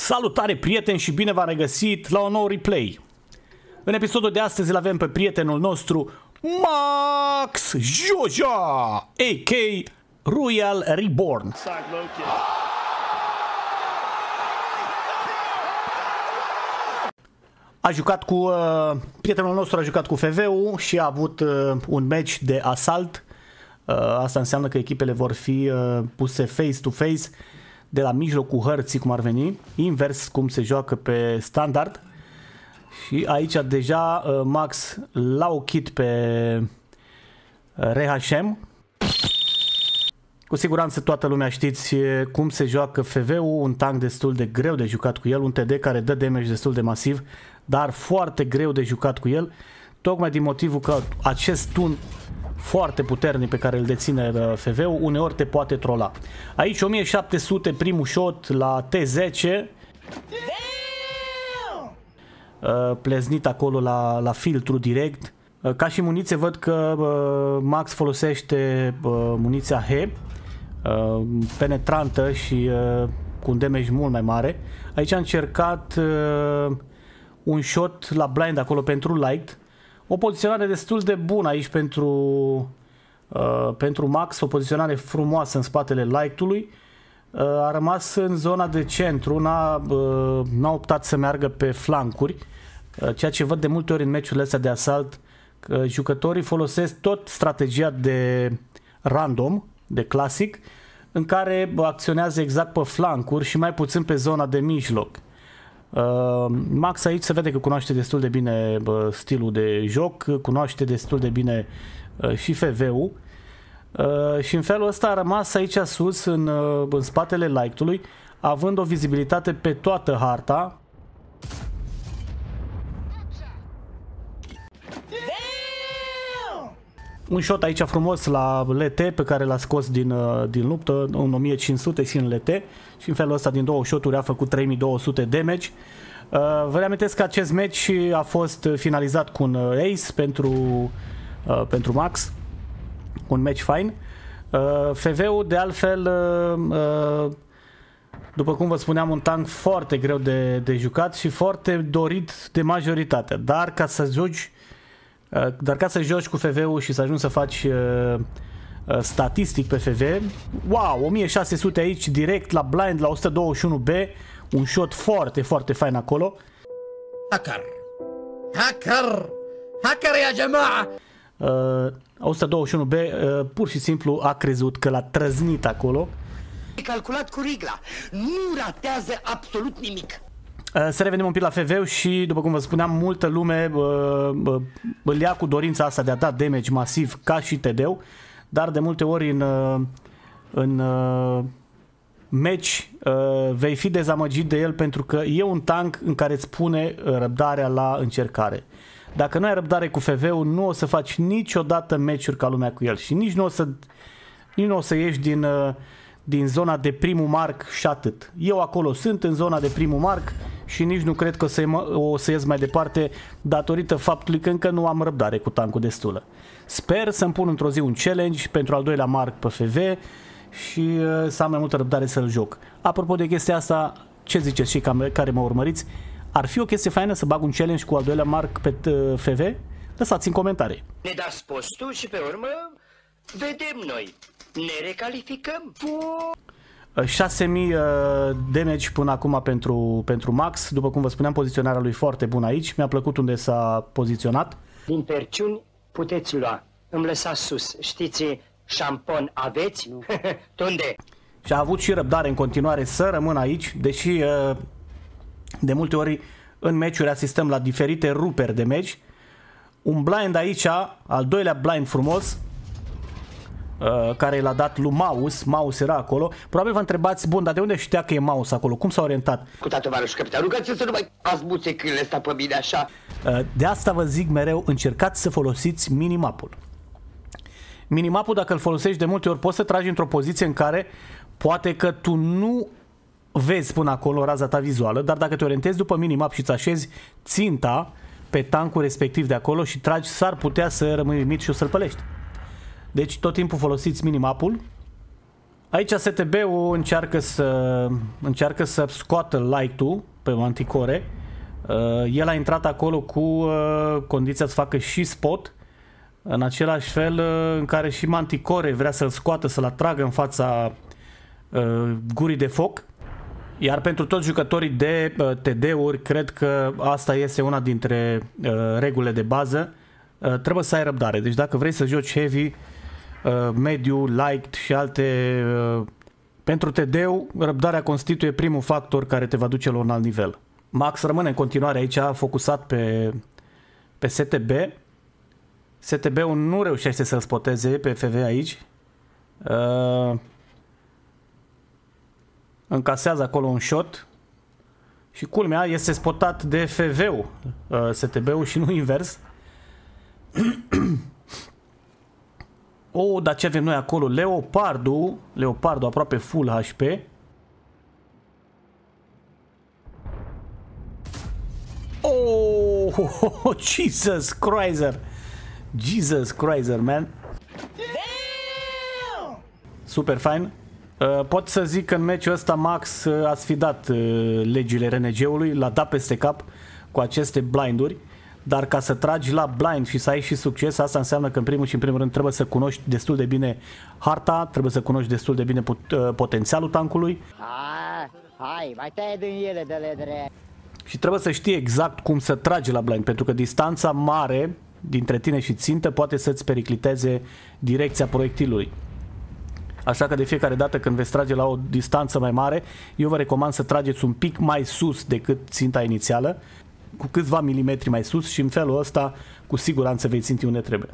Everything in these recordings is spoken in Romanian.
Salutare prieteni și bine v-am regăsit la un nou replay. În episodul de astăzi îl avem pe prietenul nostru Max Joja, a.k. Royal Reborn. A jucat cu, uh, prietenul nostru a jucat cu FV-ul și a avut uh, un match de asalt. Uh, asta înseamnă că echipele vor fi uh, puse face-to-face de la mijlocul hărții, cum ar veni, invers cum se joacă pe standard. Și aici deja uh, Max l-a ochit pe uh, RHM. Cu siguranță toată lumea știți uh, cum se joacă FV-ul, un tank destul de greu de jucat cu el, un TD care dă damage destul de masiv, dar foarte greu de jucat cu el, tocmai din motivul că acest tun foarte puternic pe care îl deține uh, FV-ul, uneori te poate trola. Aici 1700 primul shot la T10. Uh, pleznit acolo la, la filtru direct. Uh, ca și muniție văd că Max folosește muniția H, penetrantă și cu un damage mult mai mare. Aici am încercat un shot la blind acolo pentru light o poziționare destul de bună aici pentru, uh, pentru Max, o poziționare frumoasă în spatele light-ului. Uh, a rămas în zona de centru, n-a, uh, n-a optat să meargă pe flancuri, uh, ceea ce văd de multe ori în meciurile astea de asalt, că jucătorii folosesc tot strategia de random, de clasic, în care acționează exact pe flancuri și mai puțin pe zona de mijloc. Uh, Max aici se vede că cunoaște destul de bine uh, stilul de joc, cunoaște destul de bine uh, și FV-ul uh, și în felul ăsta a rămas aici sus în, uh, în spatele light-ului având o vizibilitate pe toată harta un shot aici frumos la LT pe care l-a scos din, uh, din luptă, un 1500 și în LT și în felul ăsta din două shoturi a făcut 3200 damage. Uh, vă reamintesc că acest match a fost finalizat cu un uh, ace pentru, pentru Max, un match fine. FV-ul de altfel după cum vă spuneam, un tank foarte greu de, de jucat și foarte dorit de majoritate. Dar ca să joci Uh, dar ca să joci cu FV-ul și să ajungi să faci uh, uh, statistic pe FV, wow, 1600 aici direct la blind la 121B, un shot foarte, foarte fain acolo. Hacker! Hacker! Hacker ya jamaa! Uh, 121B uh, pur și simplu a crezut că l-a trăznit acolo. E calculat cu rigla. Nu ratează absolut nimic. Uh, să revenim un pic la FV și, după cum vă spuneam, multă lume uh, uh, îl ia cu dorința asta de a da damage masiv ca și td dar de multe ori în, uh, în uh, match uh, vei fi dezamăgit de el pentru că e un tank în care îți pune răbdarea la încercare. Dacă nu ai răbdare cu FV-ul, nu o să faci niciodată meciuri ca lumea cu el și nici nu o să, nici nu o să ieși din, uh, din zona de primul marc și atât. Eu acolo sunt în zona de primul marc și nici nu cred că o să, o să ies mai departe datorită faptului că încă nu am răbdare cu tancul destulă. Sper să-mi pun într-o zi un challenge pentru al doilea marc pe FV și uh, să am mai multă răbdare să-l joc. Apropo de chestia asta, ce ziceți și care mă urmăriți? Ar fi o chestie faină să bag un challenge cu al doilea marc pe uh, FV? Lăsați în comentarii. Ne dați postul și pe urmă vedem noi. Ne recalificăm. 6000 uh, damage până acum pentru, pentru Max. După cum vă spuneam, poziționarea lui foarte bună aici. Mi-a plăcut unde s-a poziționat. Din perciuni puteți lua. Îmi lăsați sus. Știți, șampon aveți? Nu. Tunde? Și a avut și răbdare în continuare să rămână aici, deși uh, de multe ori în meciuri asistăm la diferite ruperi de meci. Un blind aici, al doilea blind frumos, Uh, care l-a dat lui Maus, Maus era acolo. Probabil vă întrebați, bun, dar de unde știa că e Maus acolo? Cum s-a orientat? Cu tovarăș capitan, rugați să nu mai azbuțe câinele ăsta pe mine așa. Uh, de asta vă zic mereu, încercați să folosiți minimapul. Minimapul, dacă îl folosești de multe ori, poți să tragi într-o poziție în care poate că tu nu vezi până acolo raza ta vizuală, dar dacă te orientezi după minimap și îți așezi ținta pe tancul respectiv de acolo și tragi, s-ar putea să rămâi mit și o să-l pălești. Deci tot timpul folosiți minimapul. Aici STB-ul încearcă să, încearcă să scoată light-ul pe Manticore. Uh, el a intrat acolo cu uh, condiția să facă și spot, în același fel uh, în care și Manticore vrea să-l scoată, să-l atragă în fața uh, gurii de foc. Iar pentru toți jucătorii de uh, TD-uri, cred că asta este una dintre uh, regulile de bază. Uh, trebuie să ai răbdare. Deci dacă vrei să joci heavy, uh, mediu, light și alte... Uh, pentru TD-ul, răbdarea constituie primul factor care te va duce la un alt nivel. Max rămâne în continuare aici focusat pe, pe STB. STB-ul nu reușește să-l spoteze pe FV aici. Uh, încasează acolo un shot și culmea este spotat de FV-ul, uh, STB-ul și nu invers. oh, dar ce avem noi acolo? Leopardu, Leopardu aproape full HP. Oh, Jesus Christ! Jesus Christ, man! Super fine. Uh, pot să zic că în meciul ăsta Max uh, a sfidat uh, legile RNG-ului, l-a dat peste cap cu aceste blinduri, dar ca să tragi la blind și să ai și succes, asta înseamnă că în primul și în primul rând trebuie să cunoști destul de bine harta, trebuie să cunoști destul de bine potențialul tancului. Hai, mai taie din ele de ledere. Și trebuie să știi exact cum să tragi la blind, pentru că distanța mare dintre tine și țintă poate să-ți pericliteze direcția proiectilului. Așa că de fiecare dată când veți trage la o distanță mai mare, eu vă recomand să trageți un pic mai sus decât ținta inițială, cu câțiva milimetri mai sus și în felul ăsta cu siguranță vei ținti unde trebuie.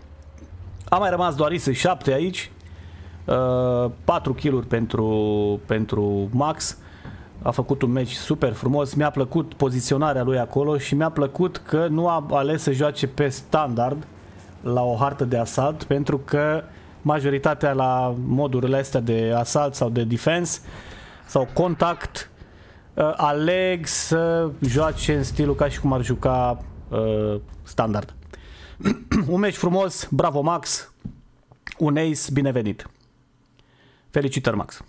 A mai rămas doar IS 7 aici, uh, 4 kill pentru, pentru Max, a făcut un meci super frumos, mi-a plăcut poziționarea lui acolo și mi-a plăcut că nu a ales să joace pe standard la o hartă de asalt pentru că majoritatea la modurile astea de asalt sau de defense sau contact uh, aleg să joace în stilul ca și cum ar juca uh, standard. un meci frumos, bravo Max, un ace binevenit. Felicitări Max!